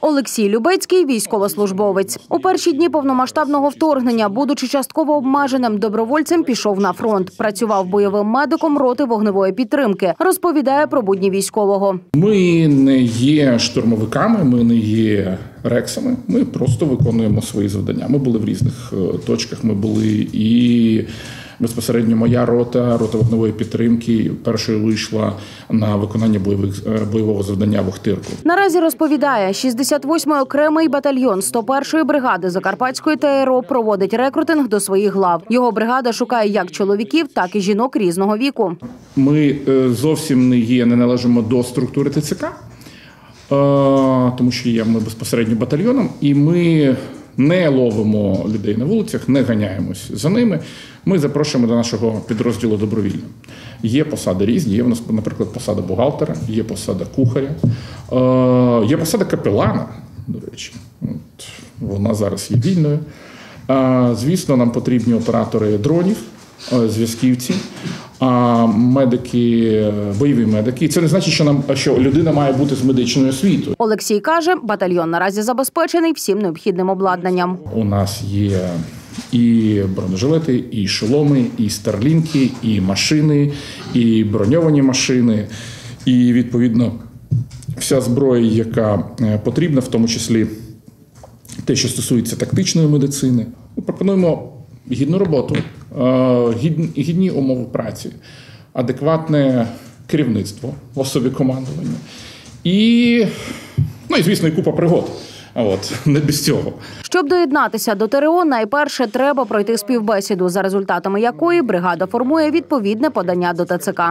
Олексій Любецький військовослужбовець. У перші дні повномасштабного вторгнення, будучи частково обмеженим добровольцем, пішов на фронт. Працював бойовим медиком роти вогневої підтримки. Розповідає про будні військового. Ми не є штурмовиками, ми не є рексами. Ми просто виконуємо свої завдання. Ми були в різних е, точках. Ми були і безпосередньо моя рота, рота вогневої підтримки, першою вийшла на виконання бойових е, бойового завдання в Охтирку. Наразі розповідає, 68-й окремий батальйон 101-ї бригади Закарпатської ТРО проводить рекрутинг до своїх глав. Його бригада шукає як чоловіків, так і жінок різного віку. Ми е, зовсім не є, не належимо до структури ТЦК, е, тому що є ми безпосередньо батальйоном, і ми не ловимо людей на вулицях, не ганяємось за ними. Ми запрошуємо до нашого підрозділу добровільно. Є посади різні. Є в нас, наприклад, посада бухгалтера, є посада кухаря, е, є посада капелана, до речі. От, вона зараз є вільною. Е, Звісно, нам потрібні оператори дронів, е, зв'язківці, а медики, бойові медики. І це не значить, що нам що людина має бути з медичною освітою. Олексій каже, батальйон наразі забезпечений всім необхідним обладнанням. У нас є і бронежилети, і шоломи, і старлінки, і машини, і броньовані машини, і відповідно вся зброя, яка е, потрібна, в тому числі те, що стосується тактичної медицини. Ми пропонуємо гідну роботу, гідні умови праці, адекватне керівництво в особі командування. І, ну і звісно, і купа пригод. А От не без цього. Щоб доєднатися до ТРО, найперше треба пройти співбесіду, за результатами якої бригада формує відповідне подання до ТЦК.